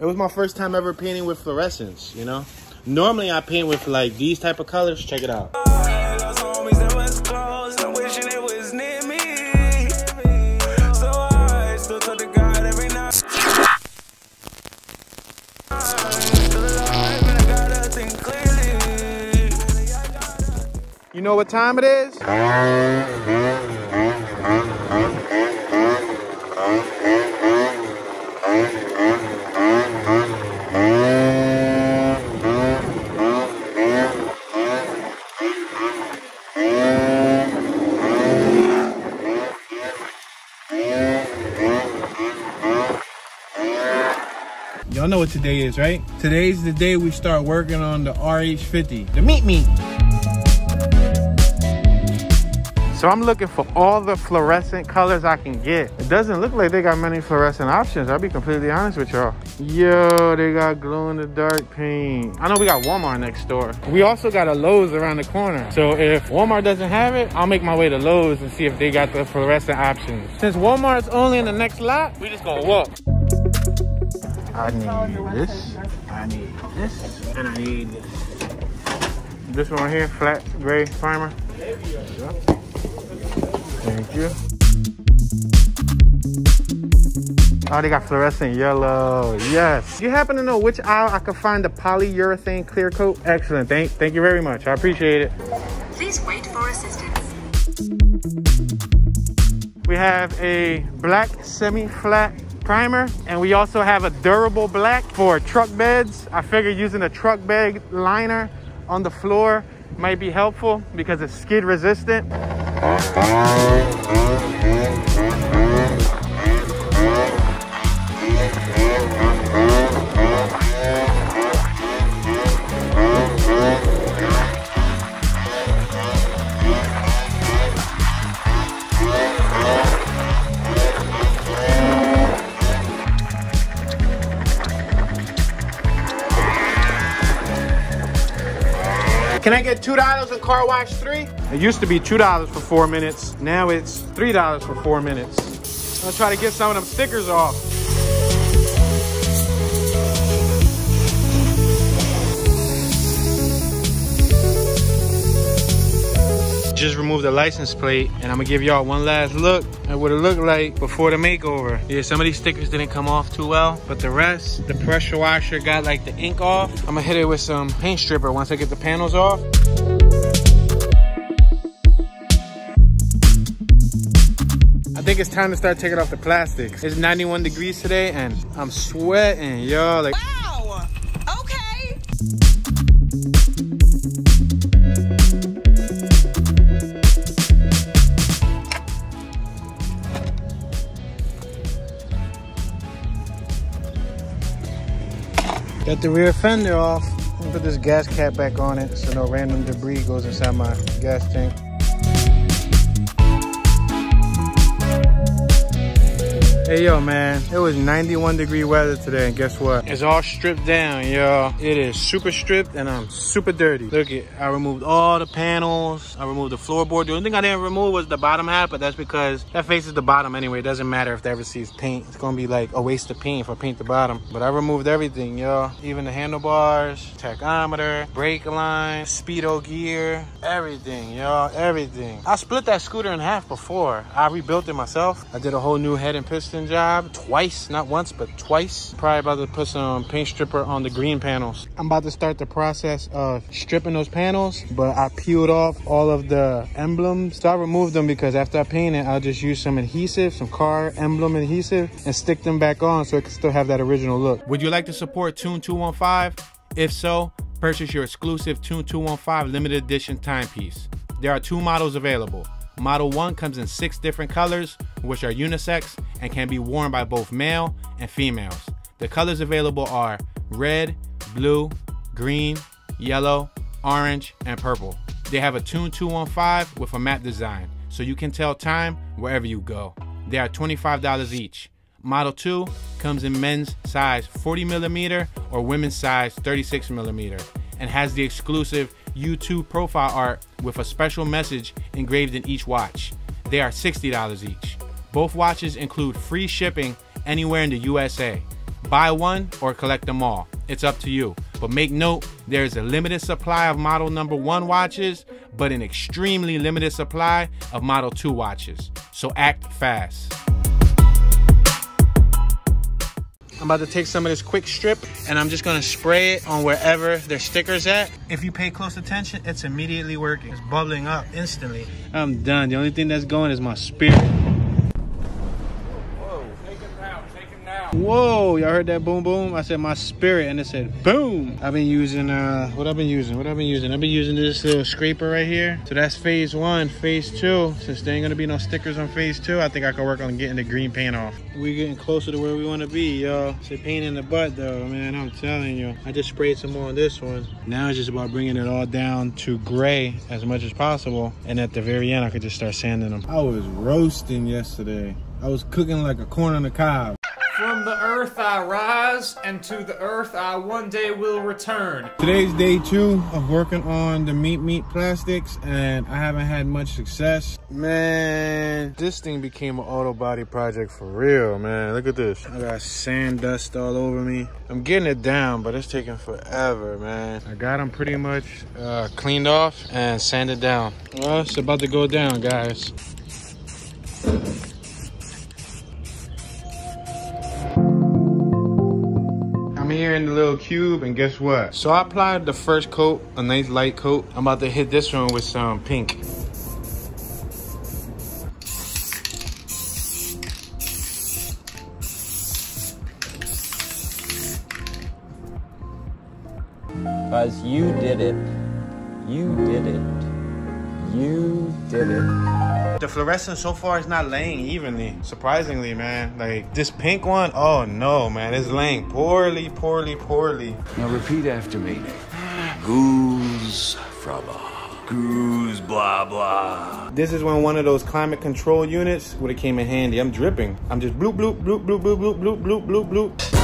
It was my first time ever painting with fluorescence, you know? Normally I paint with like these type of colors. Check it out. You know what time it is? know what today is, right? Today's the day we start working on the RH50, the meat meat. So I'm looking for all the fluorescent colors I can get. It doesn't look like they got many fluorescent options. I'll be completely honest with y'all. Yo, they got glow in the dark paint. I know we got Walmart next door. We also got a Lowe's around the corner. So if Walmart doesn't have it, I'll make my way to Lowe's and see if they got the fluorescent options. Since Walmart's only in the next lot, we just gonna walk. I need this, I need this, and I need this. This one right here, flat gray primer. Thank you. Oh, they got fluorescent yellow. Yes. You happen to know which aisle I could find the polyurethane clear coat? Excellent. Thank, thank you very much. I appreciate it. Please wait for assistance. We have a black semi-flat primer and we also have a durable black for truck beds. I figured using a truck bed liner on the floor might be helpful because it's skid resistant. Can I get $2 on car wash three? It used to be $2 for four minutes. Now it's $3 for four minutes. I'll try to get some of them stickers off. Just removed the license plate and I'm gonna give y'all one last look at what it looked like before the makeover. Yeah, some of these stickers didn't come off too well, but the rest, the pressure washer got like the ink off. I'm gonna hit it with some paint stripper once I get the panels off. I think it's time to start taking off the plastics. It's 91 degrees today and I'm sweating, yo. Like, got the rear fender off. Me put this gas cap back on it so no random debris goes inside my gas tank. Hey yo man, it was 91 degree weather today and guess what? It's all stripped down, y'all. It is super stripped and I'm super dirty. Look it, I removed all the panels. I removed the floorboard. The only thing I didn't remove was the bottom half, but that's because that faces the bottom anyway. It doesn't matter if that receives paint. It's gonna be like a waste of paint if I paint the bottom. But I removed everything, y'all. Even the handlebars, tachometer, brake line, speedo gear, everything, y'all, everything. I split that scooter in half before. I rebuilt it myself. I did a whole new head and piston job twice, not once, but twice. Probably about to put some paint stripper on the green panels. I'm about to start the process of stripping those panels, but I peeled off all of the emblems. So I removed them because after I paint it, I'll just use some adhesive, some car emblem adhesive, and stick them back on so it can still have that original look. Would you like to support Toon 215? If so, purchase your exclusive Toon 215 limited edition timepiece. There are two models available. Model 1 comes in six different colors, which are unisex and can be worn by both male and females. The colors available are red, blue, green, yellow, orange, and purple. They have a Toon 215 with a matte design, so you can tell time wherever you go. They are $25 each. Model 2 comes in men's size 40 millimeter or women's size 36 millimeter and has the exclusive U2 profile art with a special message engraved in each watch. They are $60 each. Both watches include free shipping anywhere in the USA. Buy one or collect them all. It's up to you. But make note, there's a limited supply of model number one watches, but an extremely limited supply of model two watches. So act fast. I'm about to take some of this quick strip and I'm just gonna spray it on wherever there's stickers at. If you pay close attention, it's immediately working. It's bubbling up instantly. I'm done. The only thing that's going is my spirit. Whoa, y'all heard that boom boom? I said my spirit and it said boom. I've been using, uh, what I've been using? What I've been using? I've been using this little scraper right here. So that's phase one. Phase two, since there ain't gonna be no stickers on phase two, I think I can work on getting the green paint off. we getting closer to where we wanna be, y'all. It's a pain in the butt though, man, I'm telling you. I just sprayed some more on this one. Now it's just about bringing it all down to gray as much as possible. And at the very end, I could just start sanding them. I was roasting yesterday. I was cooking like a corn on the cob. From the earth I rise, and to the earth I one day will return. Today's day two of working on the meat meat plastics, and I haven't had much success. Man, this thing became an auto body project for real, man. Look at this. I got sand dust all over me. I'm getting it down, but it's taking forever, man. I got them pretty much uh, cleaned off and sanded down. Well, it's about to go down, guys. Here in the little cube, and guess what? So I applied the first coat, a nice light coat. I'm about to hit this one with some pink. Because you did it. You did it. You did it. The fluorescence so far is not laying evenly. Surprisingly, man. Like this pink one, oh no, man, it's laying poorly, poorly, poorly. Now repeat after me. Goose fraba. Goose blah blah. This is when one of those climate control units would have came in handy. I'm dripping. I'm just bloop bloop bloop bloop bloop bloop bloop bloop bloop bloop.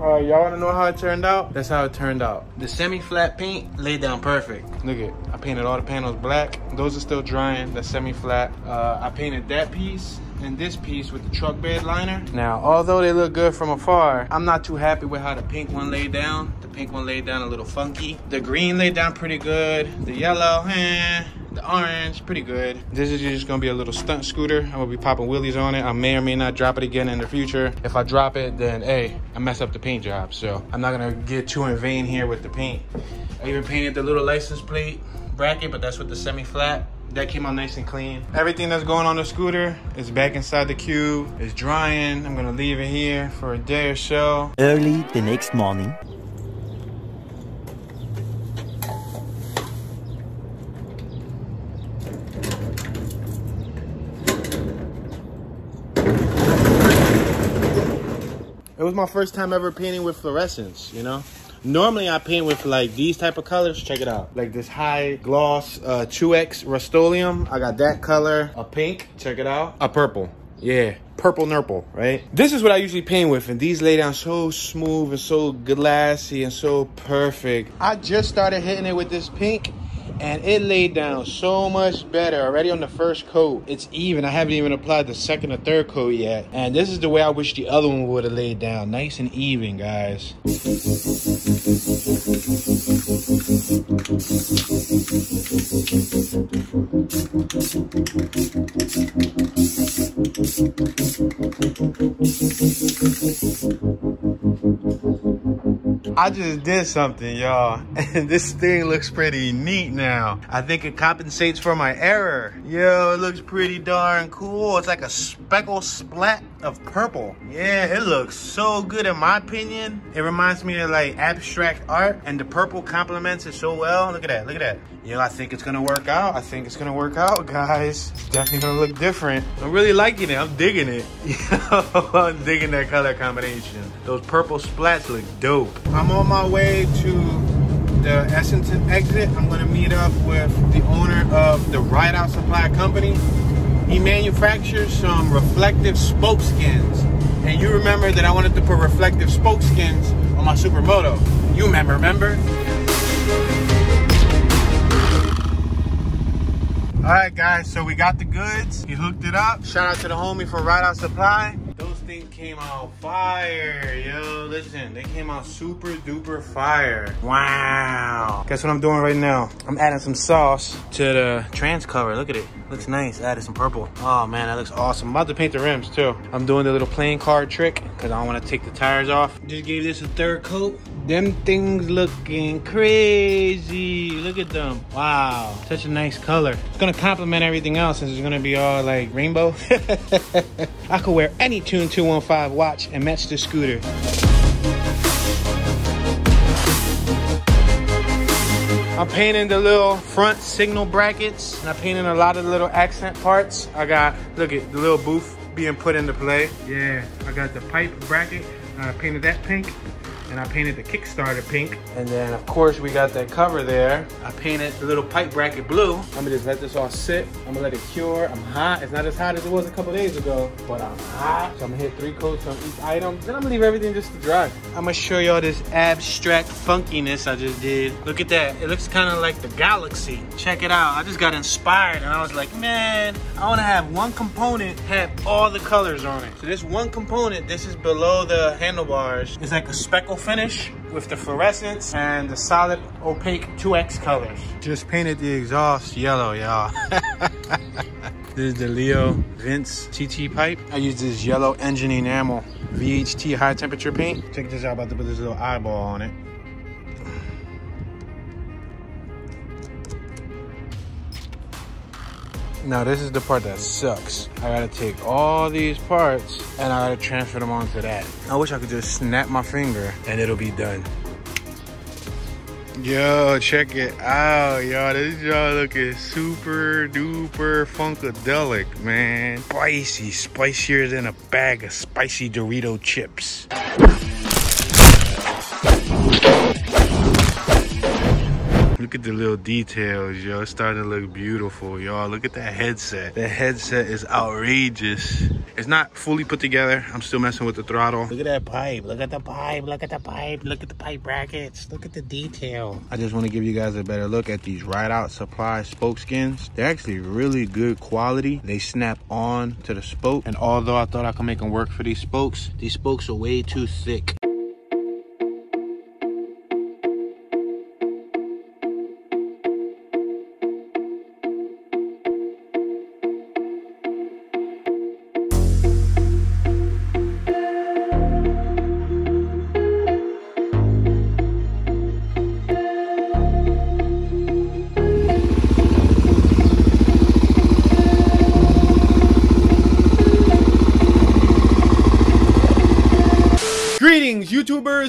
Alright, y'all wanna know how it turned out? That's how it turned out. The semi-flat paint laid down perfect. Look at, I painted all the panels black. Those are still drying, the semi-flat. Uh, I painted that piece and this piece with the truck bed liner. Now, although they look good from afar, I'm not too happy with how the pink one laid down. The pink one laid down a little funky. The green laid down pretty good. The yellow, eh. The orange, pretty good. This is just gonna be a little stunt scooter. I'm gonna be popping wheelies on it. I may or may not drop it again in the future. If I drop it, then hey, I mess up the paint job. So I'm not gonna get too in vain here with the paint. I even painted the little license plate bracket, but that's with the semi-flat. That came out nice and clean. Everything that's going on the scooter is back inside the cube. It's drying. I'm gonna leave it here for a day or so. Early the next morning. It was my first time ever painting with fluorescence, you know? Normally I paint with like these type of colors. Check it out. Like this high gloss uh, 2X Rust-Oleum. I got that color. A pink. Check it out. A purple. Yeah. Purple nurple, right? This is what I usually paint with, and these lay down so smooth and so glassy and so perfect. I just started hitting it with this pink, and it laid down so much better already on the first coat. It's even. I haven't even applied the second or third coat yet. And this is the way I wish the other one would have laid down. Nice and even, guys. I just did something, y'all. And this thing looks pretty neat now. I think it compensates for my error. Yo, it looks pretty darn cool. It's like a speckle splat of purple. Yeah, it looks so good in my opinion. It reminds me of like abstract art and the purple complements it so well. Look at that, look at that. Yo, I think it's gonna work out. I think it's gonna work out, guys. It's definitely gonna look different. I'm really liking it. I'm digging it. I'm digging that color combination. Those purple splats look dope. I'm on my way to the Essington exit. I'm gonna meet up with the owner of the Ride Out Supply Company. He manufactures some reflective spoke skins. And you remember that I wanted to put reflective spoke skins on my Supermoto. You remember, remember? right, guys, so we got the goods. He hooked it up. Shout out to the homie from Ride Out Supply. Things came out fire, yo. Listen, they came out super duper fire. Wow. Guess what I'm doing right now? I'm adding some sauce to the trans cover. Look at it. Looks nice. Added some purple. Oh man, that looks awesome. I'm about to paint the rims too. I'm doing the little playing card trick because I don't want to take the tires off. Just gave this a third coat. Them things looking crazy. Look at them. Wow. Such a nice color. It's gonna complement everything else since it's gonna be all like rainbow. I could wear any Toon 215 watch and match the scooter. I'm painting the little front signal brackets and I'm painting a lot of the little accent parts. I got, look at the little booth being put into play. Yeah, I got the pipe bracket. I painted that pink and I painted the Kickstarter pink. And then of course we got that cover there. I painted the little pipe bracket blue. I'm gonna just let this all sit. I'm gonna let it cure. I'm hot. It's not as hot as it was a couple days ago, but I'm hot. So I'm gonna hit three coats on each item. Then I'm gonna leave everything just to dry. I'm gonna show y'all this abstract funkiness I just did. Look at that. It looks kind of like the galaxy. Check it out. I just got inspired and I was like, man, I wanna have one component have all the colors on it. So this one component, this is below the handlebars. It's like a speckle finish with the fluorescence and the solid opaque 2X colors. Just painted the exhaust yellow, y'all. this is the Leo Vince TT pipe. I use this yellow engine enamel VHT high temperature paint. Check this out, about to put this little eyeball on it. Now this is the part that sucks. I gotta take all these parts and I gotta transfer them onto that. I wish I could just snap my finger and it'll be done. Yo, check it out, y'all. This y'all looking super duper funkadelic, man. Spicy, spicier than a bag of spicy Dorito chips. Look at the little details, yo. It's starting to look beautiful, y'all. Look at that headset. The headset is outrageous. It's not fully put together. I'm still messing with the throttle. Look at that pipe. Look at the pipe. Look at the pipe. Look at the pipe brackets. Look at the detail. I just want to give you guys a better look at these Ride Out Supply spoke skins. They're actually really good quality. They snap on to the spoke. And although I thought I could make them work for these spokes, these spokes are way too thick.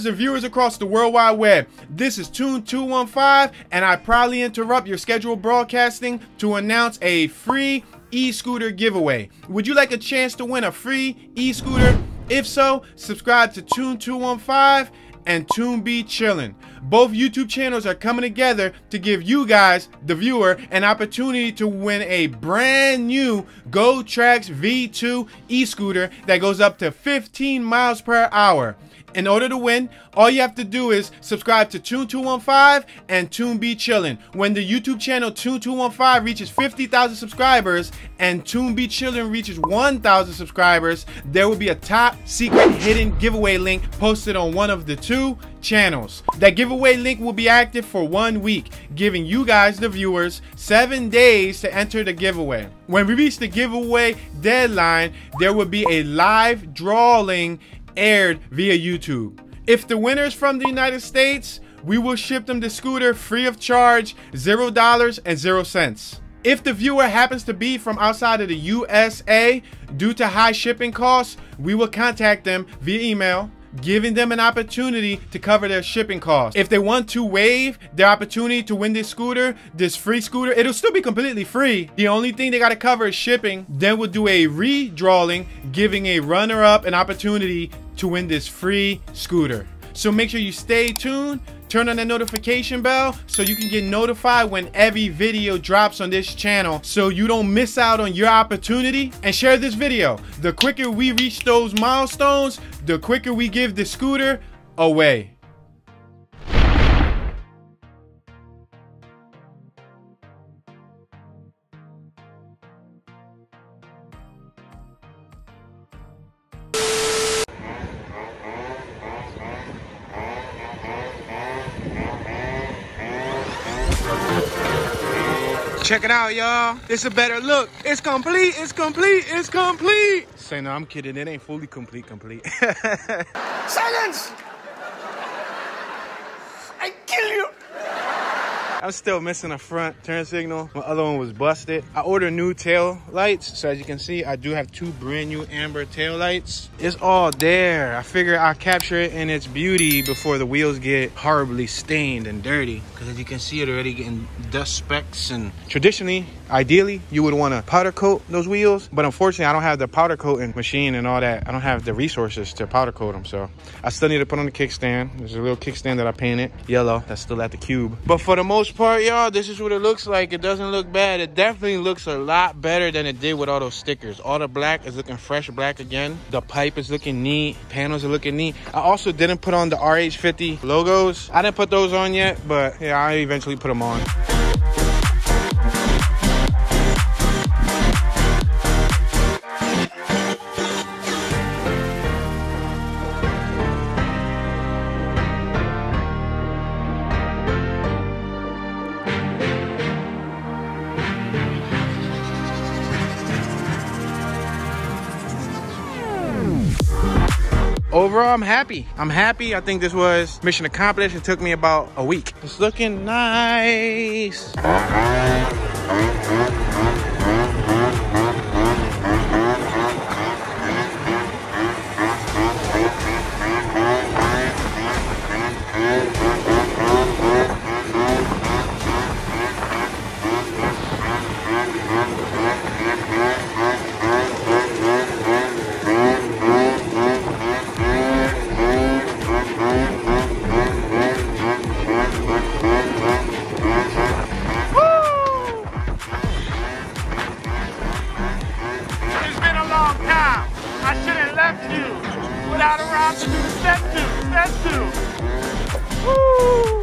And viewers across the World Wide Web. This is Toon215, and I proudly interrupt your scheduled broadcasting to announce a free e-scooter giveaway. Would you like a chance to win a free e-scooter? If so, subscribe to Toon215 and Toon BeChillin'. Both YouTube channels are coming together to give you guys, the viewer, an opportunity to win a brand new Gotrax V2 e-scooter that goes up to 15 miles per hour. In order to win, all you have to do is subscribe to Toon215 and Toon BeChillin'. When the YouTube channel Toon215 reaches 50,000 subscribers and Toon BeChillin' reaches 1,000 subscribers, there will be a top secret hidden giveaway link posted on one of the two channels. That giveaway link will be active for one week, giving you guys, the viewers, seven days to enter the giveaway. When we reach the giveaway deadline, there will be a live drawing aired via YouTube. If the winner's from the United States, we will ship them the scooter free of charge, $0 and 0 cents. If the viewer happens to be from outside of the USA, due to high shipping costs, we will contact them via email giving them an opportunity to cover their shipping costs. If they want to waive their opportunity to win this scooter, this free scooter, it'll still be completely free. The only thing they gotta cover is shipping. Then we'll do a redrawing, giving a runner-up an opportunity to win this free scooter. So make sure you stay tuned turn on that notification bell so you can get notified when every video drops on this channel so you don't miss out on your opportunity. And share this video. The quicker we reach those milestones the quicker we give the scooter away Check it out, y'all. It's a better look. It's complete. It's complete. It's complete. Say no, I'm kidding. It ain't fully complete. Complete. Silence! I kill you! I'm still missing a front turn signal. My other one was busted. I ordered new tail lights. So as you can see, I do have two brand new amber tail lights. It's all there. I figure I'll capture it in its beauty before the wheels get horribly stained and dirty. Because as you can see, it already getting dust specks. And traditionally, ideally, you would want to powder coat those wheels. But unfortunately, I don't have the powder coating machine and all that. I don't have the resources to powder coat them. So I still need to put on the kickstand. There's a little kickstand that I painted yellow. That's still at the cube. But for the most part, y'all, this is what it looks like. It doesn't look bad. It definitely looks a lot better than it did with all those stickers. All the black is looking fresh black again. The pipe is looking neat. Panels are looking neat. I also didn't put on the RH50 logos. I didn't put those on yet, but yeah, I eventually put them on. Overall i'm happy. I'm happy. I think this was mission accomplished. It took me about a week. It's looking nice you without a ride to do step two. Step two. Woo!